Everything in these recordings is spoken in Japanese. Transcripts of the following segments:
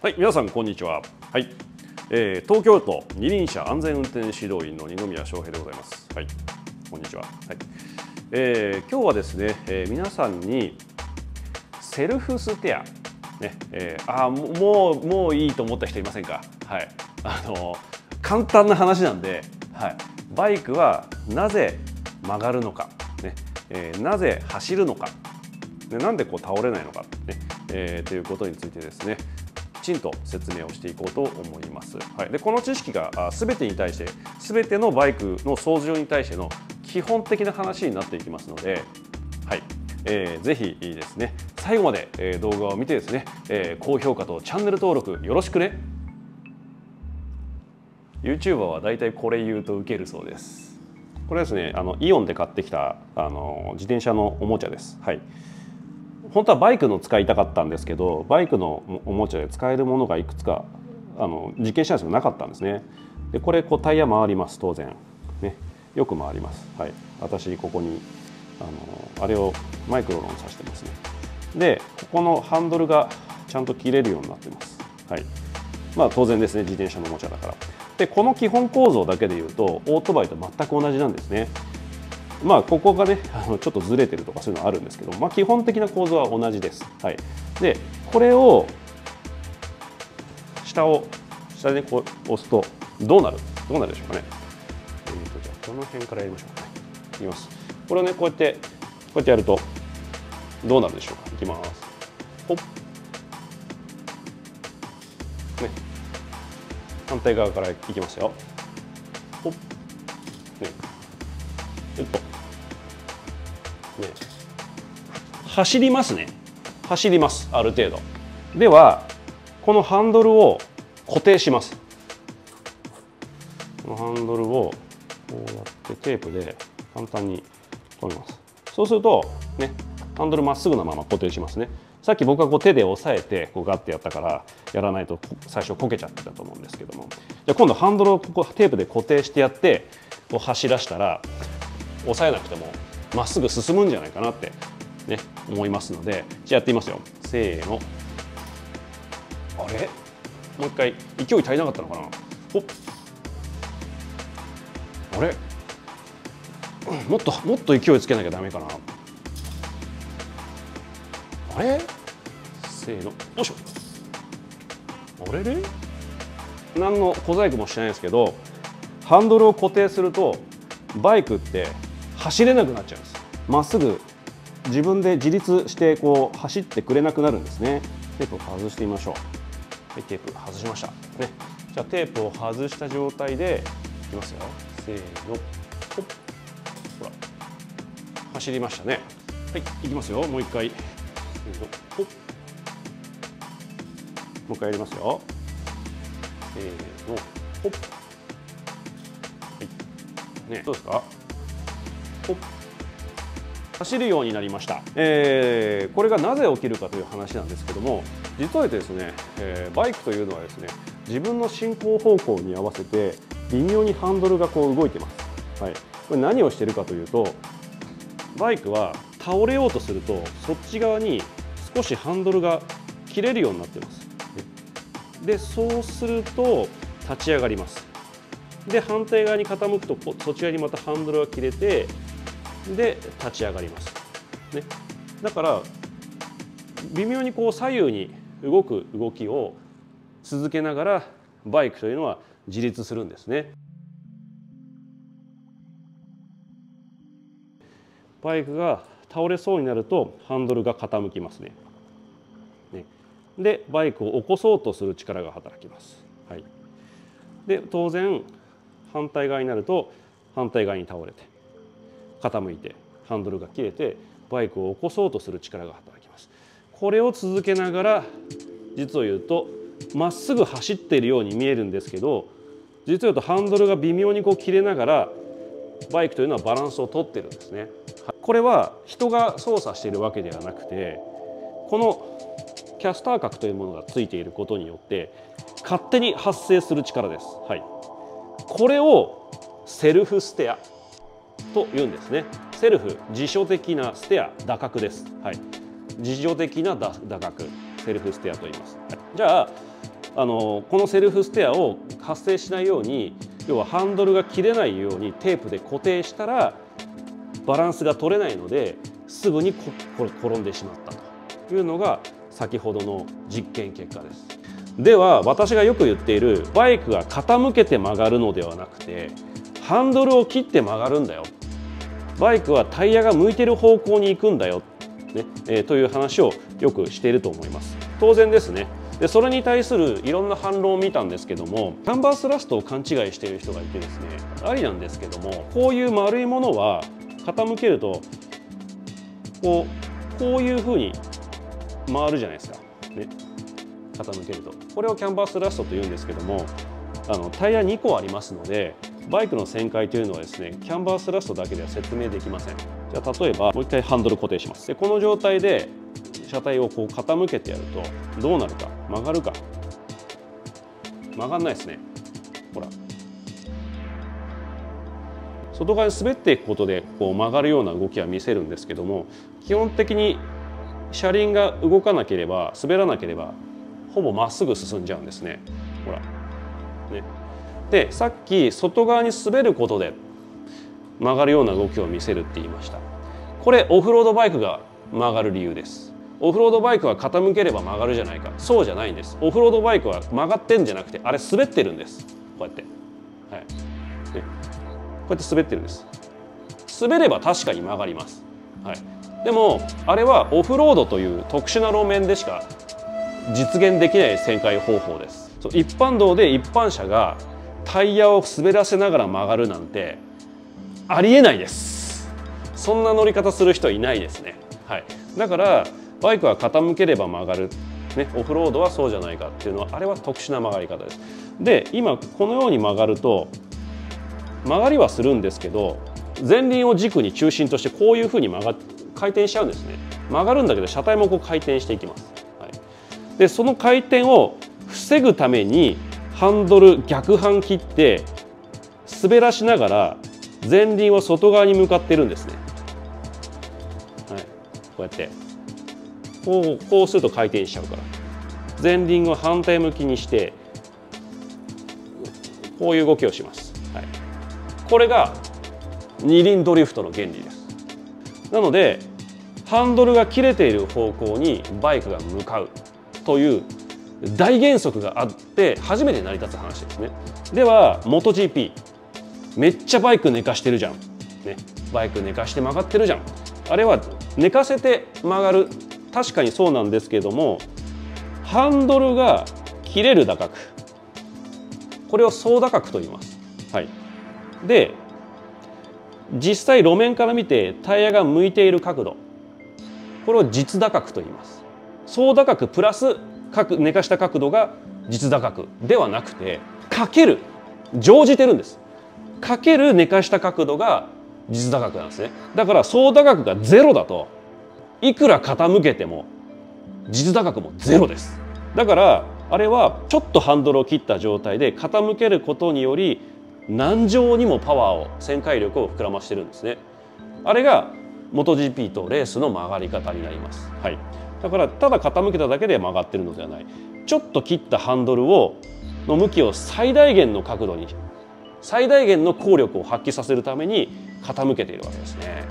はい、皆さんこんにちは。はい、えー、東京都二輪車安全運転指導員の二宮翔平でございます。はい、こんにちは。はい、えー、今日はですね、えー、皆さんにセルフステア。ね、えー、あもうもういいと思った人いませんか？はい、あの簡単な話なんで、はい、バイクはなぜ曲がるのか、ね、えー、なぜ走るのか？ねなんでこう倒れないのか、ね。えー、ということについてですね。ちんと説明をしていこうと思います。はい、でこの知識がすべてに対してすべてのバイクの操縦に対しての基本的な話になっていきますので、はい。えー、ぜひいいですね。最後まで、え、動画を見てですね、えー、高評価とチャンネル登録よろしくね。YouTuber はだいたいこれ言うと受けるそうです。これですねあのイオンで買ってきたあの自転車のおもちゃです。はい。本当はバイクの使いたかったんですけどバイクのおもちゃで使えるものがいくつかあの実験したんですけどなかったんですね。でこれこうタイヤ回ります当然。ね。よく回ります。はい。私ここにあのあれをマイクロロンさしてますね。でここのハンドルがちゃんと切れるようになってます。はい。まあ当然ですね。自転車のおもちゃだから。でこの基本構造だけでいうとオートバイと全く同じなんですね。まあここがねあのちょっとずれてるとかそういうのはあるんですけど、まあ、基本的な構造は同じです。はい、でこれを下を下でこう押すとどうなるどうなるでしょうかね。えーとじゃあこの辺からやりましょうかね。いきます。これをねこうやってこうやってやるとどうなるでしょうか。いきます。ほっ。ね。反対側からいきますよ。ほっ。ね。えっと。走りますね。走りますある程度。ではこのハンドルを固定します。このハンドルをこうやってテープで簡単に取ります。そうするとねハンドルまっすぐなまま固定しますね。さっき僕はこう手で押さえてこうガッてやったからやらないと最初こけちゃってたと思うんですけども。じゃあ今度ハンドルをここテープで固定してやってこう走らしたら押さえなくてもまっすぐ進むんじゃないかなってね。思いますのでじゃあやってみますよ。せーの。あれ？もう一回。勢い足りなかったのかな？ほっ。あれ？もっともっと勢いつけなきゃダメかな。あれ？せーの。よいしょ。あれれ？何の小細工もしてないですけどハンドルを固定するとバイクって走れなくなっちゃうんです。まっすぐ自分で自立してこう走ってくれなくなるんですね。テープを外してみましょう。はいテープ外しました。ね。じゃあテープを外した状態でいきますよ。せーの。ほら。走りましたね。はいいきますよ。もう一回。せーの。ほもう一回やりますよ。せーの。ほはい。ね。どうですか？ほ走るようになりました、えー、これがなぜ起きるかという話なんですけども実はですね、えー、バイクというのはですね自分の進行方向に合わせて微妙にハンドルがこう動いてます、はい、これ何をしてるかというとバイクは倒れようとするとそっち側に少しハンドルが切れるようになってます。でそうすると立ち上がります。で反対側に傾くとそちらにまたハンドルが切れてで立ち上がります、ね、だから微妙にこう左右に動く動きを続けながらバイクというのは自立するんですね。バイクが倒れそうになるとハンドルが傾きますね。ねでバイクを起こそうとする力が働きます。はい、で当然反対側になると反対側に倒れて傾いてハンドルが切れてバイクを起こそうとする力が働きます。これを続けながら実を言うとまっすぐ走っているように見えるんですけど実を言うとハンドルが微妙にこう切れながらバイクというのはバランスをとってるんですね。これは人が操作しているわけではなくてこのキャスター角というものがついていることによって勝手に発生する力です、はい、これをセルフステア。と言うんですね。セルフ自助的なステア打角です、はい、自助的な打角。セルフステアと言います、はい、じゃああのこのセルフステアを発生しないように要はハンドルが切れないようにテープで固定したらバランスが取れないのですぐにこ転んでしまった。というのが先ほどの実験結果です。では私がよく言っているバイクが傾けて曲がるのではなくてハンドルを切って曲がるんだよ。バイクはタイヤが向いてる方向に行くんだよ、ねえー、という話をよくしていると思います。当然ですね。でそれに対するいろんな反論を見たんですけどもキャンバースラストを勘違いしている人がいてですねありなんですけどもこういう丸いものは傾けるとこうこういうふうに回るじゃないですか、ね、傾けると。これをキャンバースラストというんですけどもあのタイヤ2個ありますのでバイクの旋回というのはですねキャンバースラストだけでは説明できません。じゃあ例えばもう一回ハンドル固定します。でこの状態で車体をこう傾けてやるとどうなるか曲がるか。曲がんないですね。ほら。外側に滑っていくことでこう曲がるような動きは見せるんですけども基本的に車輪が動かなければ滑らなければほぼまっすぐ進んじゃうんですね。ほら。ね。でさっき外側に滑ることで曲がるような動きを見せるって言いました。これオフロードバイクが曲がる理由です。オフロードバイクは傾ければ曲がるじゃないか。そうじゃないんです。オフロードバイクは曲がってんじゃなくてあれ滑ってるんです。こうやって、はい。ね、こうやって滑ってるんです。滑れば確かに曲がります、はい、でもあれはオフロードという特殊な路面でしか実現できない旋回方法です。一般道で一般車がタイヤを滑らせながら曲がるなんてありえないです。そんな乗り方する人いないですね、はい、だからバイクは傾ければ曲がる、ね、オフロードはそうじゃないかっていうのはあれは特殊な曲がり方です。で今このように曲がると曲がりはするんですけど前輪を軸に中心としてこういうふうに曲が回転しちゃうんですね。曲がるんだけど車体もこう回転していきます、はい、でその回転を防ぐためにハンドル逆半切って滑らしながら前輪は外側に向かってるんですね、はい、こうやって。こうこうすると回転しちゃうから。前輪を反対向きにしてこういう動きをします、はい、これが二輪ドリフトの原理です。なのでハンドルが切れている方向にバイクが向かうという大原則があって初めて成り立つ話ですね。では MotoGP めっちゃバイク寝かしてるじゃん、ね、バイク寝かして曲がってるじゃん。あれは寝かせて曲がる。確かにそうなんですけどもハンドルが切れる打角。これを総打角と言います。はい、で実際路面から見てタイヤが向いている角度。これを実打角と言います。総打角プラス寝かした角度が実打角ではなくてかける乗じてるんです。かける寝かした角度が実打角なんですね。だから総打角がゼロだといくら傾けても実打角もゼロですだからあれはちょっとハンドルを切った状態で傾けることにより何乗にもパワーを旋回力を膨らましてるんですねあれが MotoGP とレースの曲がり方になります、はい、だからただ傾けただけで曲がってるのではない。ちょっと切ったハンドルをの向きを最大限の角度に最大限の効力を発揮させるために傾けているわけですね。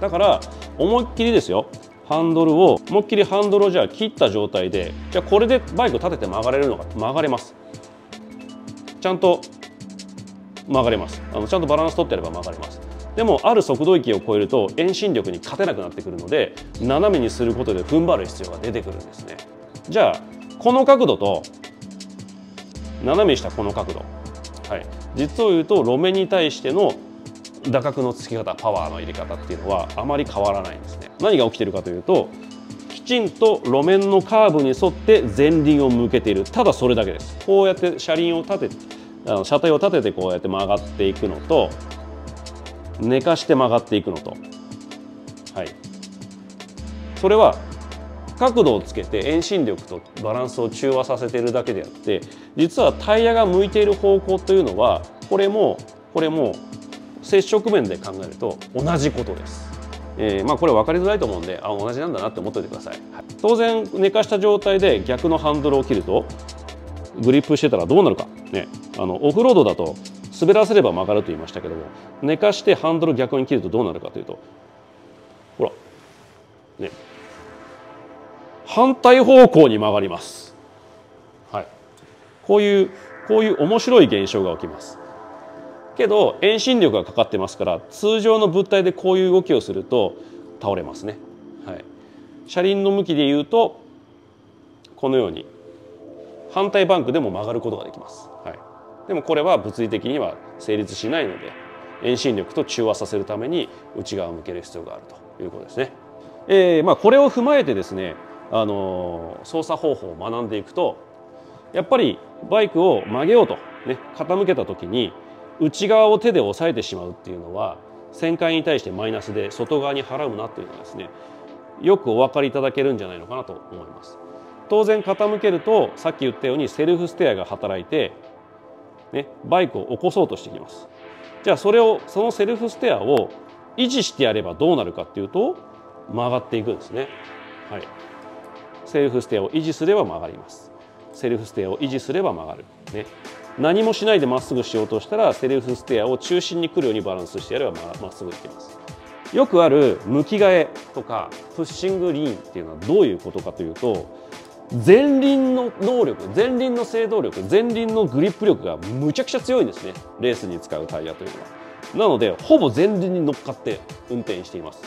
だから思いっきりですよ。ハンドルを思いっきりハンドルをじゃあ切った状態でじゃあこれでバイク立てて曲がれるのか。曲がれます。ちゃんと曲がれます。あのちゃんとバランス取ってれば曲がれます。でもある速度域を超えると遠心力に勝てなくなってくるので斜めにすることで踏ん張る必要が出てくるんですね。じゃあこの角度と斜めにしたこの角度。はい。実を言うと路面に対しての打角のつき方パワーの入れ方っていうのはあまり変わらないんですね。何が起きてるかというときちんと路面のカーブに沿って前輪を向けている。ただそれだけです。こうやって車輪を立てあの車体を立ててこうやって曲がっていくのと寝かして曲がっていくのと。それは角度をつけて遠心力とバランスを中和させているだけであって実はタイヤが向いている方向というのはこれもこれも接触面で考えると同じことです。えー、まあこれ分かりづらいと思うんであ同じなんだなって思っておいてください、はい、当然寝かした状態で逆のハンドルを切るとグリップしてたらどうなるか、ね、あのオフロードだと滑らせれば曲がると言いましたけども寝かしてハンドル逆に切るとどうなるかというとほら。ね。反対方向に曲がります。はい、こういうこういう面白い現象が起きます。けど遠心力がかかってますから通常の物体でこういう動きをすると倒れますね。はい、車輪の向きでいうとこのように反対バンクでも曲がることができます。はい、でもこれは物理的には成立しないので遠心力と中和させるために内側を向ける必要があるということですね。えー、まあこれを踏まえてですねあの操作方法を学んでいくとやっぱりバイクを曲げようと、ね、傾けた時に内側を手で押さえてしまうっていうのは旋回に対してマイナスで外側に払うなっていうのはですねよくお分かりいただけるんじゃないのかなと思います。当然傾けるとさっき言ったようにセルフステアが働いて、ね、バイクを起こそうとしてきます。じゃあそれをそのセルフステアを維持してやればどうなるかっていうと曲がっていくんですね。はい、セルフステアを維持すれば曲がります。セルフステアを維持すれば曲がる、ね、何もしないでまっすぐしようとしたらセルフステアを中心に来るようにバランスしてやればまっすぐいきます。よくある向き替えとかプッシングリーンっていうのはどういうことかというと前輪の能力前輪の制動力前輪のグリップ力がむちゃくちゃ強いんですね。レースに使うタイヤというのは。なのでほぼ前輪に乗っかって運転しています。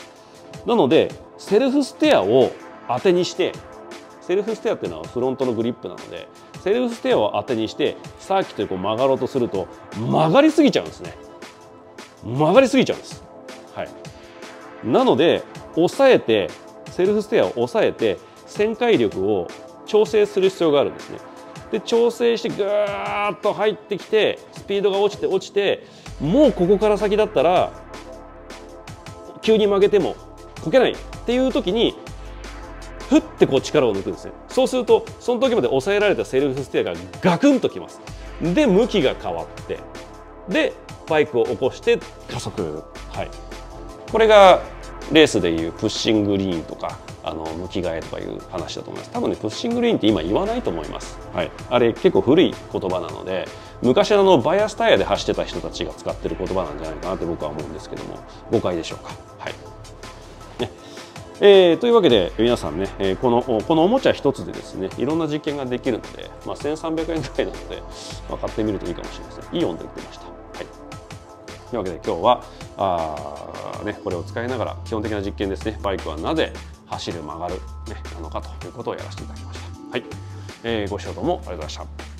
なのでセルフステアを当てにしてセルフステアっていうのはフロントのグリップなのでセルフステアを当てにしてサーキットでこう曲がろうとすると曲がりすぎちゃうんですね。曲がりすぎちゃうんです、はい、なので抑えてセルフステアを抑えて旋回力を調整する必要があるんですね。で調整してぐーっと入ってきてスピードが落ちて落ちてもうここから先だったら急に曲げてもこけないっていう時にふってこう力を抜くんですね。そうするとその時まで抑えられたセルフステアがガクンときます。で向きが変わってでバイクを起こして加速。はい。これがレースでいうプッシングリーンとかあの向き替えとかいう話だと思います。多分ねプッシングリーンって今言わないと思います、はい、あれ結構古い言葉なので昔あのバイアスタイヤで走ってた人たちが使ってる言葉なんじゃないかなって僕は思うんですけども誤解でしょうか？はいえー、というわけで皆さんね、えー、このこのおもちゃ1つでですねいろんな実験ができるので、まあ、1300円ぐらいなので、まあ、買ってみるといいかもしれませんいい温で売ってました。はい、というわけで今日はあ、ね、これを使いながら基本的な実験ですねバイクはなぜ走る曲がる、ね、なのかということをやらせていただきました。はいえー、ご視聴どうもありがとうございました。